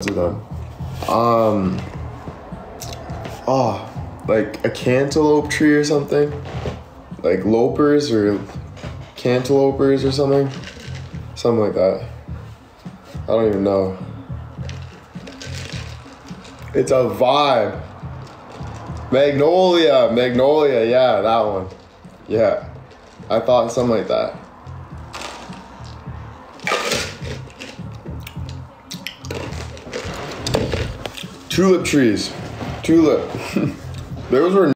to them. Um. Oh, like a cantaloupe tree or something, like lopers or cantalopers or something, something like that. I don't even know. It's a vibe. Magnolia, Magnolia, yeah, that one. Yeah. I thought something like that. Tulip trees. Tulip. Those were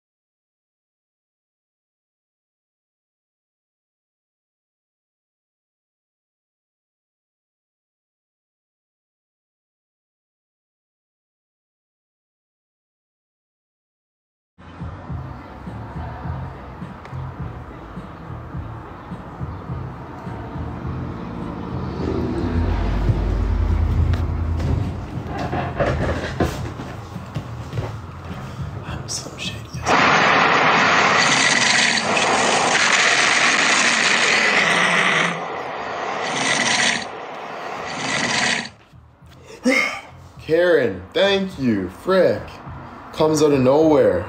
thank you. Frick. Comes out of nowhere.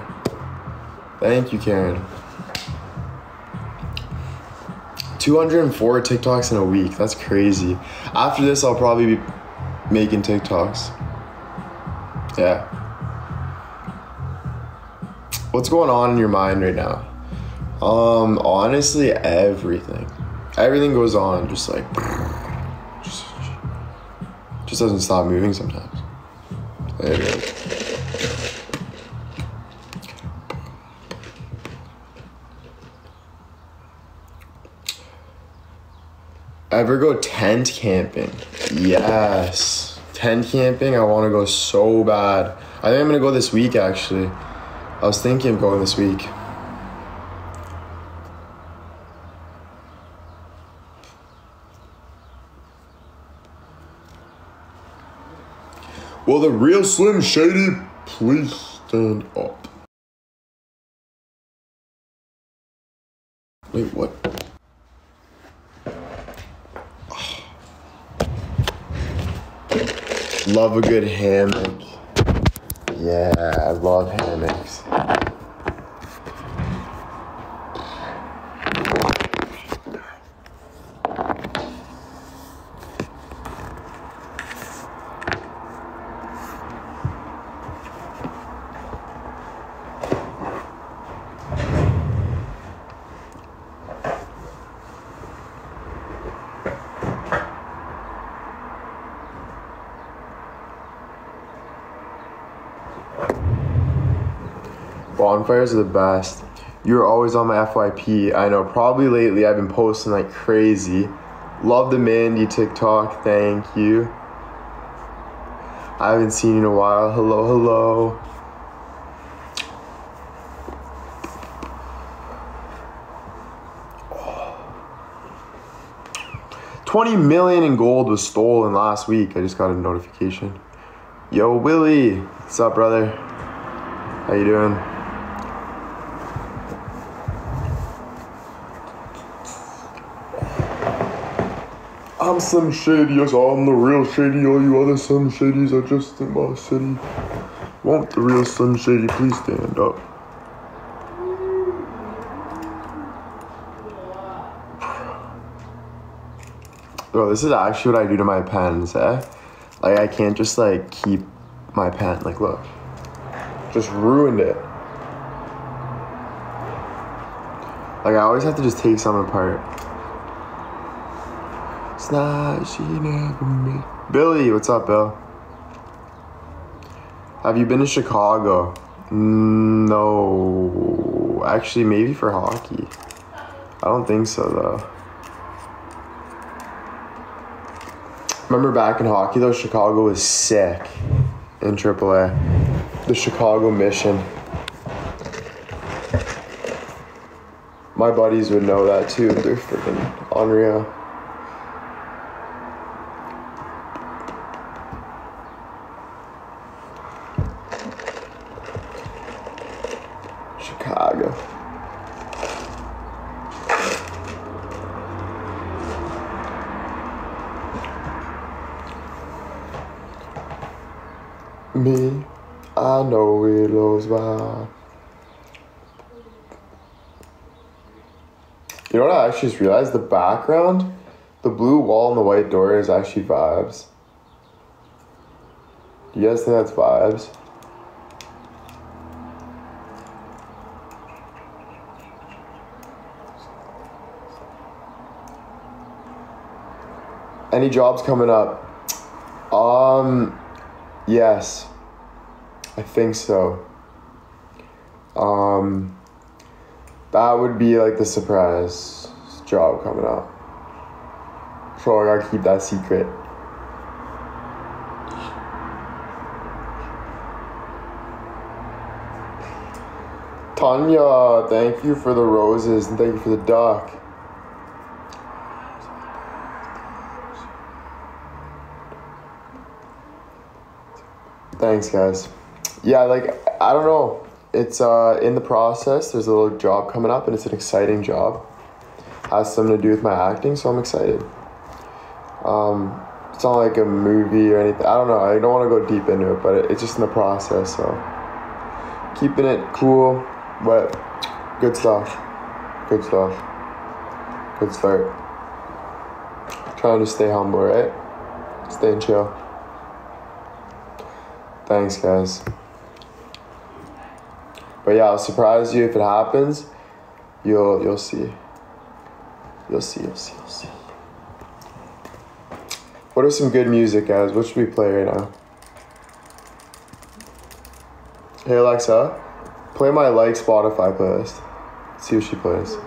Thank you, Karen. 204 TikToks in a week. That's crazy. After this, I'll probably be making TikToks. Yeah. What's going on in your mind right now? Um, honestly, everything. Everything goes on just like just, just doesn't stop moving sometimes. Is. Ever go tent camping? Yes. Tent camping, I want to go so bad. I think I'm gonna go this week actually. I was thinking of going this week. Will the real Slim Shady please stand up? Wait, what? Love a good hammock. Yeah, I love hammocks. Bonfires are the best. You're always on my FYP. I know. Probably lately I've been posting like crazy. Love the Mandy TikTok. Thank you. I haven't seen you in a while. Hello, hello. Twenty million in gold was stolen last week. I just got a notification. Yo, Willie, what's up, brother? How you doing? I'm Slim Shady, yes, I'm the real Shady. All you other Slim Shadys are just in my city. Won't the real Slim Shady please stand up? Bro, this is actually what I do to my pens, eh? Like, I can't just, like, keep my pen. Like, look. Just ruined it. Like, I always have to just take some apart. It's not, she never made. Billy, what's up, Bill? Have you been to Chicago? No. Actually, maybe for hockey. I don't think so, though. Remember back in hockey, though, Chicago was sick in AAA. The Chicago Mission. My buddies would know that too. They're freaking unreal. Chicago. me. I know it goes by. You know what I just realized? The background, the blue wall and the white door is actually vibes. Do you guys think that's vibes? Any jobs coming up? Um, yes. I think so. Um, that would be like the surprise job coming up. So I gotta keep that secret. Tanya, thank you for the roses and thank you for the duck. Thanks, guys. Yeah, like I don't know. It's uh, in the process. There's a little job coming up, and it's an exciting job. Has something to do with my acting, so I'm excited. Um, it's not like a movie or anything. I don't know. I don't want to go deep into it, but it, it's just in the process. So keeping it cool, but good stuff. Good stuff. Good start. Trying to stay humble, right? Staying chill. Thanks, guys. But yeah, I'll surprise you if it happens. You'll you'll see. You'll see. You'll see. You'll see. What are some good music, guys? What should we play right now? Hey Alexa, play my like Spotify playlist. See what she plays.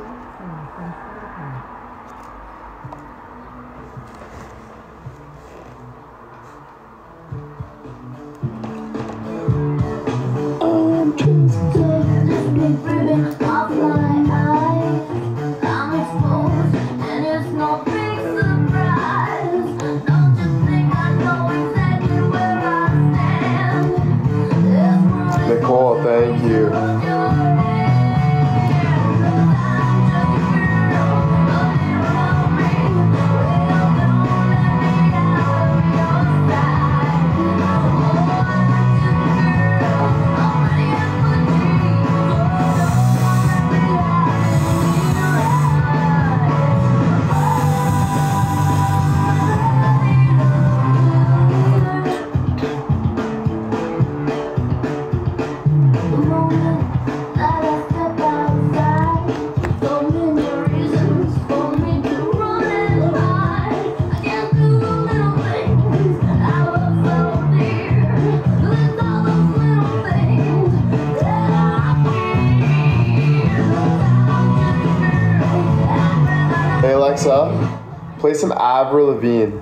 Alexa, play some Avril Lavigne.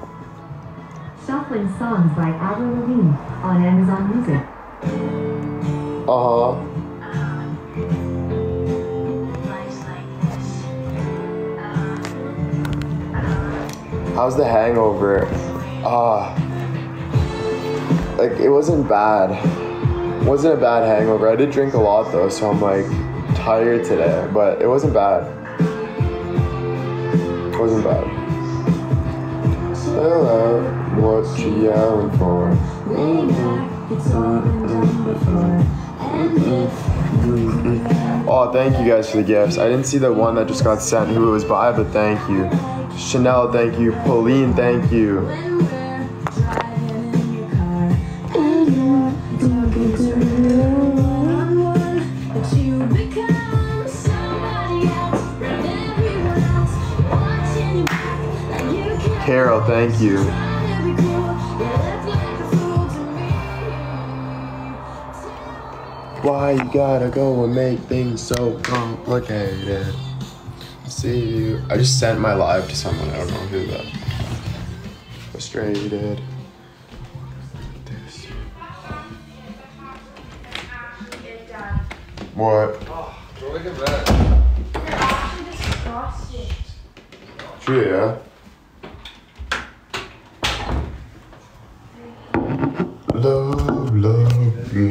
Shuffling songs by Avril Lavigne on Amazon Music. Uh huh. How's the hangover? Ah. like it wasn't bad. wasn't a bad hangover. I did drink a lot though, so I'm like tired today, but it wasn't bad. Wasn't bad. Hello, what you yelling for? Oh, thank you guys for the gifts. I didn't see the one that just got sent who it was by, but thank you. Chanel, thank you. Pauline, thank you. Carol, thank you. Why you gotta go and make things so complicated? See you. I just sent my live to someone. I don't know who though. Frustrated. This. What? Go look at that. True, yeah. What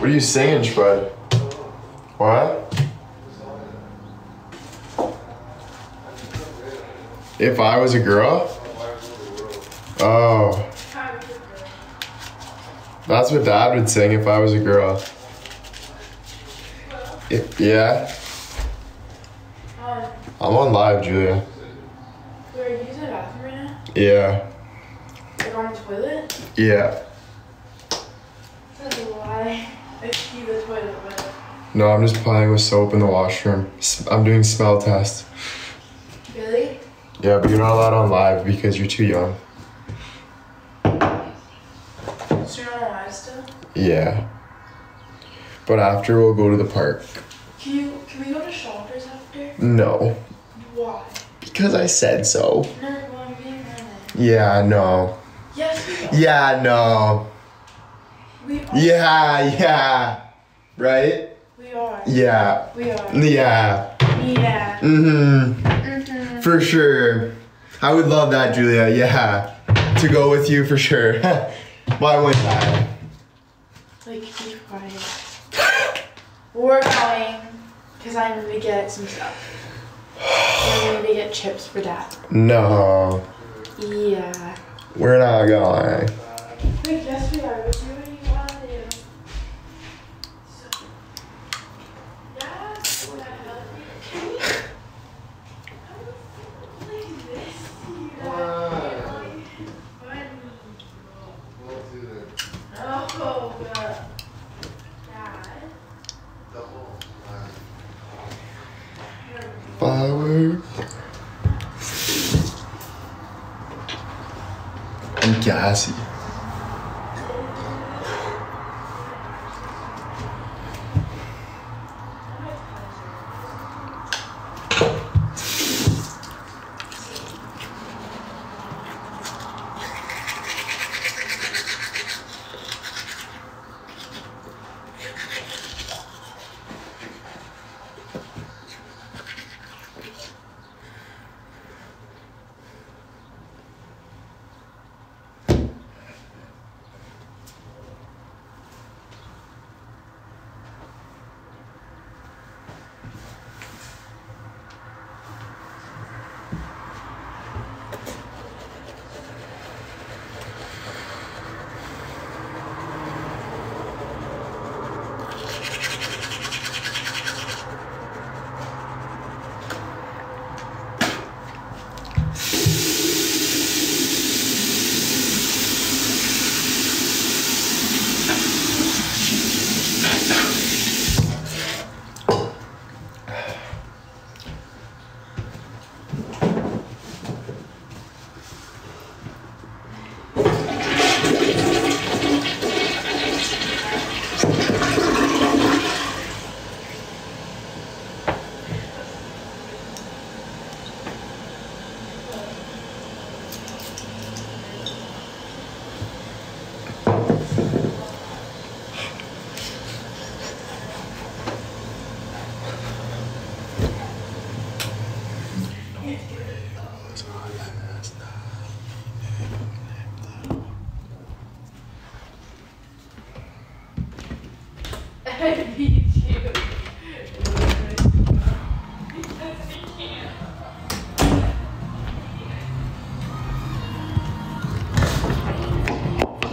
are you saying, Spud? What? If I was a girl? That's what dad would sing if I was a girl. If, yeah. Um, I'm on live, Julia. we're using the bathroom right now. Yeah. Like on the toilet. Yeah. That's why I see the toilet, but No, I'm just playing with soap in the washroom. I'm doing smell test. really? Yeah, but you're not allowed on live because you're too young. So you're not alive still? Yeah. But after we'll go to the park. Can you? Can we go to Shoppers after? No. Why? Because I said so. No, well, I'm being running. Yeah, no. Yes. Yeah, no. We are. Yeah, yeah. Right? We are. Yeah. We are. Yeah. Yeah. Mm-hmm. Mm-hmm. For sure. I would love that, Julia. Yeah. To go with you for sure. Why wouldn't I? Like, be quiet. We're going because I'm going to get some stuff. I'm going to get chips for dad. No. Yeah. We're not going. Wait, yes, we are. But do what you want to do. So, yeah. Can we? How do you this? We'll do the Oh, God. Dad. double. uh, Power. I'm gassy.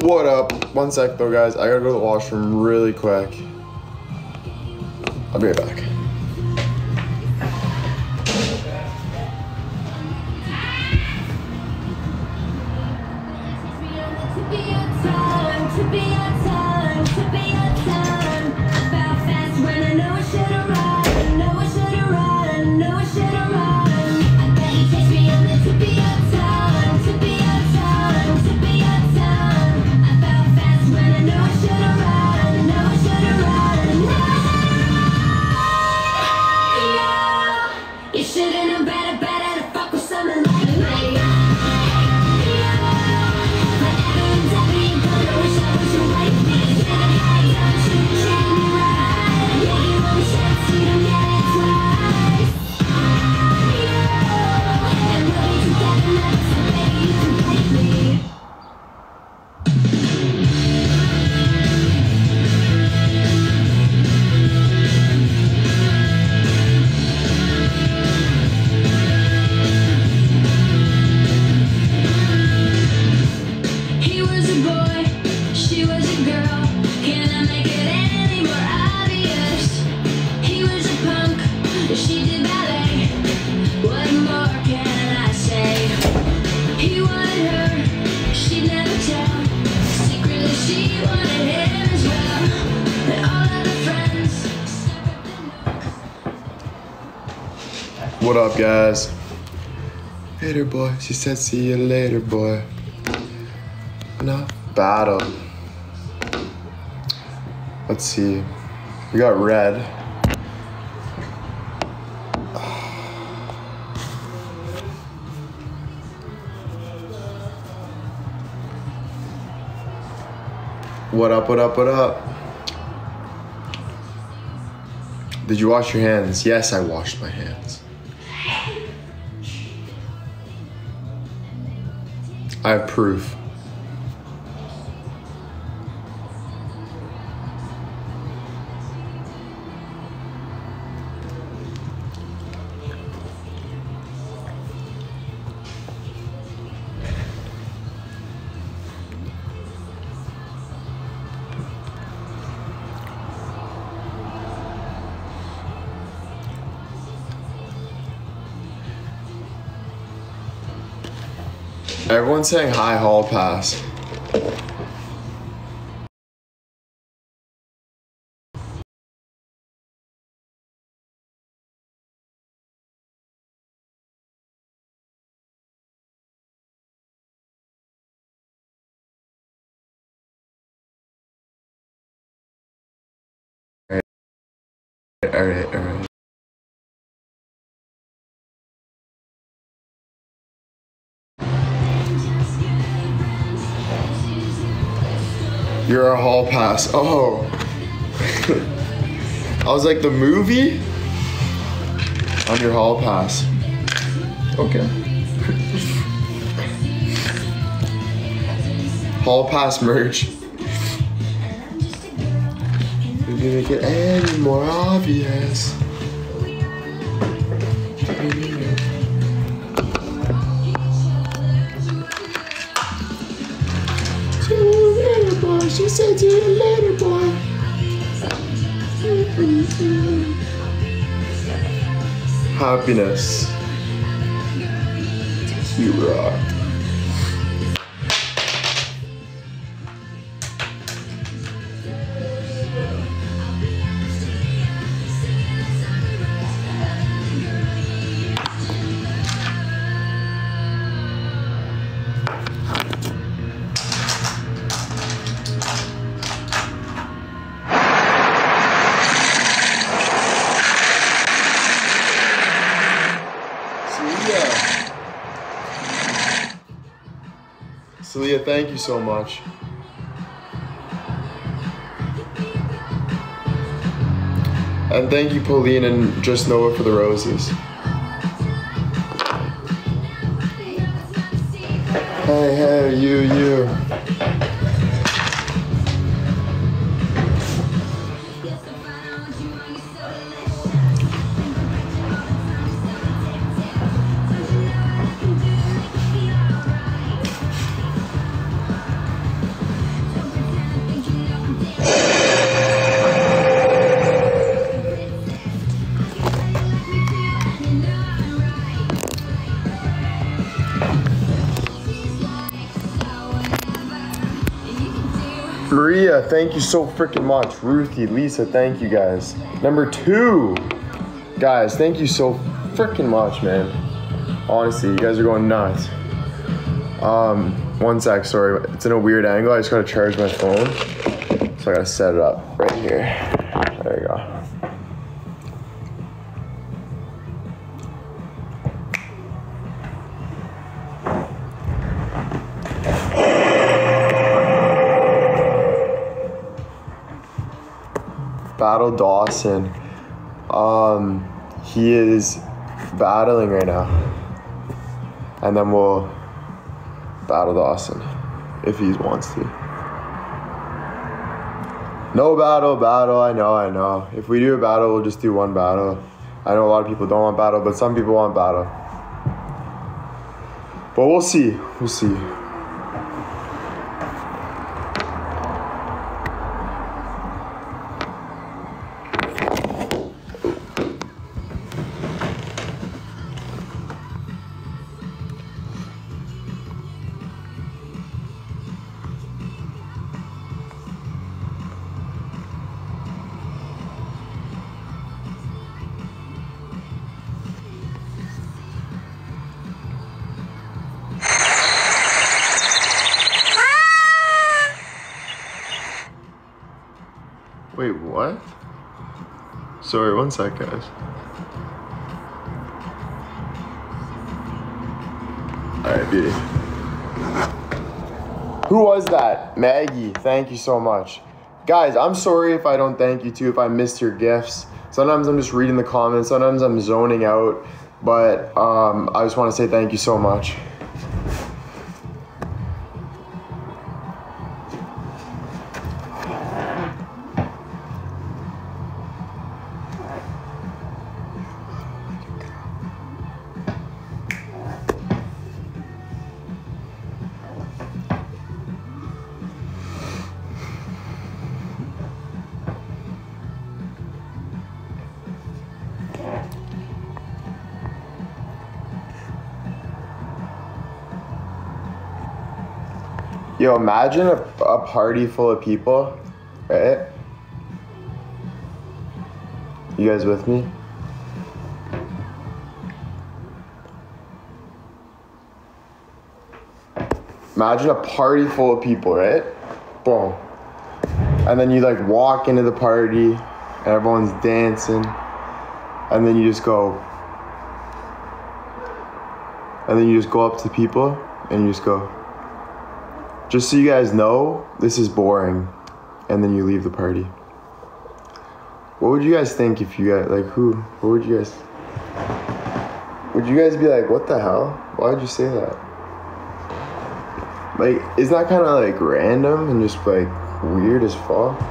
What up? One sec though, guys. I gotta go to the washroom really quick. I'll be right back. Up, guys? Later, boy. She said, see you later, boy. No. Battle. Let's see. We got red. What up, what up, what up? Did you wash your hands? Yes, I washed my hands. I have proof. Everyone's saying hi, hall pass. Alright, alright. You're a hall pass. Oh. I was like, the movie? On your hall pass. Okay. hall pass merch. We can make it any more obvious. She said, see you later, boy. Happiness. You rock. Celia, thank you so much. And thank you, Pauline and Just Noah, for the roses. Hey, hey, you, you. Maria, thank you so freaking much. Ruthie, Lisa, thank you guys. Number two, guys, thank you so freaking much, man. Honestly, you guys are going nuts. Um, one sec, sorry, it's in a weird angle. I just gotta charge my phone, so I gotta set it up right here. Battle Dawson. Um, he is battling right now. And then we'll battle Dawson if he wants to. No battle, battle, I know, I know. If we do a battle, we'll just do one battle. I know a lot of people don't want battle, but some people want battle. But we'll see. We'll see. One sec, guys. Alright, beauty. Who was that? Maggie, thank you so much. Guys, I'm sorry if I don't thank you too, if I missed your gifts. Sometimes I'm just reading the comments, sometimes I'm zoning out, but um, I just want to say thank you so much. Imagine a, a party full of people, right? You guys with me? Imagine a party full of people, right? Boom. And then you like walk into the party and everyone's dancing. And then you just go. And then you just go up to people and you just go. Just so you guys know, this is boring. And then you leave the party. What would you guys think if you guys, like, who, what would you guys, would you guys be like, what the hell? Why'd you say that? Like, is that kind of like random and just like weird as fuck?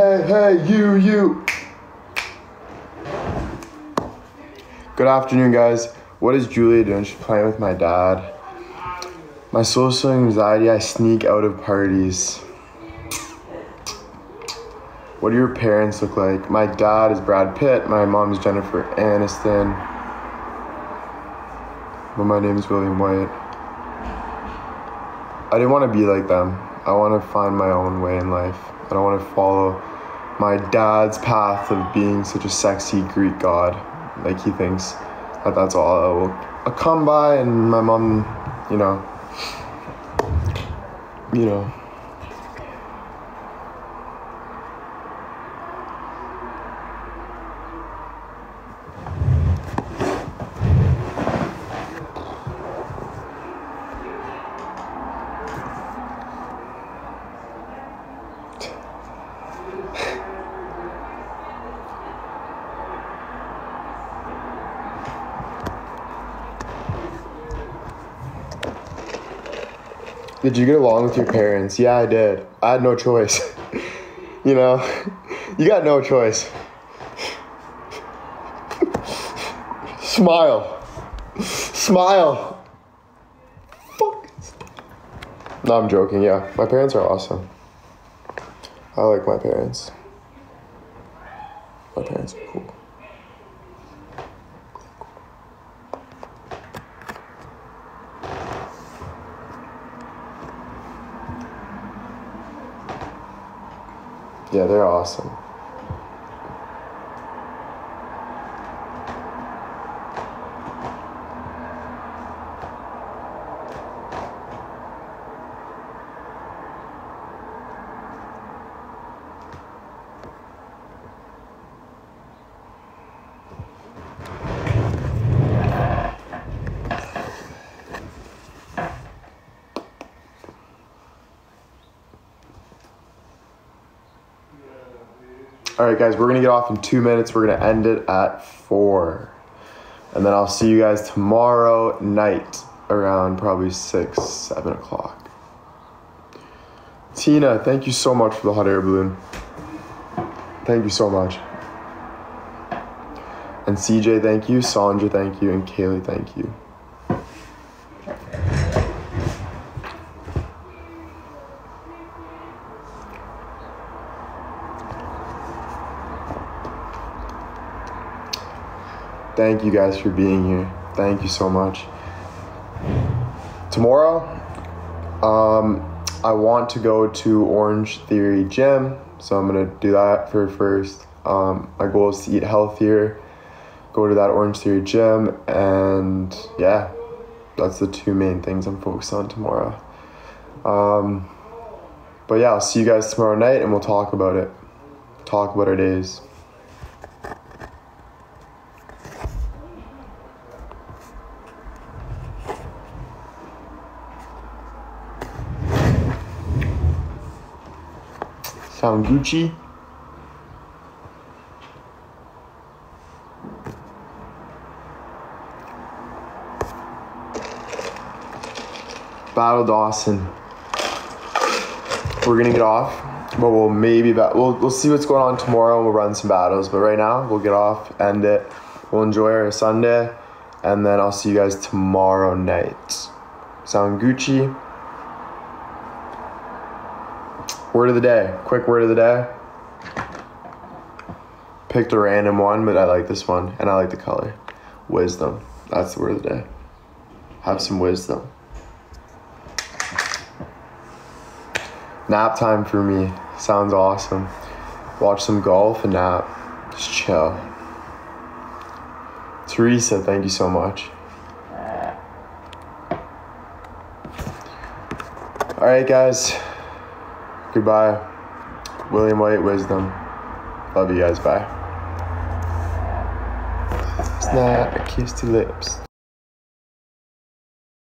Hey, hey, you, you. Good afternoon, guys. What is Julia doing? She's playing with my dad. My social anxiety, I sneak out of parties. What do your parents look like? My dad is Brad Pitt. My mom is Jennifer Aniston. But my name is William White. I didn't want to be like them. I want to find my own way in life. I don't want to follow my dad's path of being such a sexy Greek god. Like he thinks that that's all I will I'll come by, and my mom, you know, you know. Did you get along with your parents? Yeah, I did. I had no choice. you know, you got no choice. Smile. Smile. Fuck. No, I'm joking. Yeah, my parents are awesome. I like my parents. My parents are cool. Yeah, they're awesome. All right, guys, we're gonna get off in two minutes. We're gonna end it at four, and then I'll see you guys tomorrow night around probably six, seven o'clock. Tina, thank you so much for the hot air balloon. Thank you so much. And CJ, thank you. Sandra, thank you. And Kaylee, thank you. Thank you guys for being here. Thank you so much. Tomorrow, um, I want to go to Orange Theory Gym, so I'm gonna do that for first. Um, my goal is to eat healthier, go to that Orange Theory Gym, and yeah, that's the two main things I'm focused on tomorrow. Um, but yeah, I'll see you guys tomorrow night, and we'll talk about it. Talk about our days. Sound Gucci? Battle Dawson. We're gonna get off, but we'll maybe bat- we'll we'll see what's going on tomorrow. and We'll run some battles, but right now we'll get off, end it. We'll enjoy our Sunday, and then I'll see you guys tomorrow night. Sound Gucci. Word of the day. Quick word of the day. Picked a random one, but I like this one and I like the color. Wisdom. That's the word of the day. Have some wisdom. Nap time for me. Sounds awesome. Watch some golf and nap. Just chill. Teresa, thank you so much. All right, guys. Goodbye. William White Wisdom. Love you guys. Bye. Not a kiss to lips.